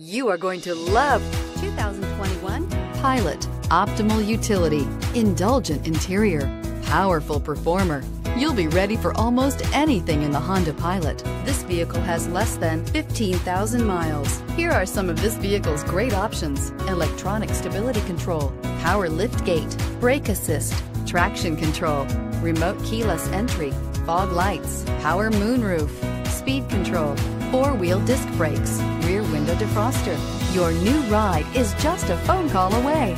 You are going to love 2021 Pilot. Optimal utility, indulgent interior, powerful performer. You'll be ready for almost anything in the Honda Pilot. This vehicle has less than 15,000 miles. Here are some of this vehicle's great options. Electronic stability control, power lift gate, brake assist, traction control, remote keyless entry, fog lights, power moonroof, speed control, four-wheel disc brakes, rear window defroster. Your new ride is just a phone call away.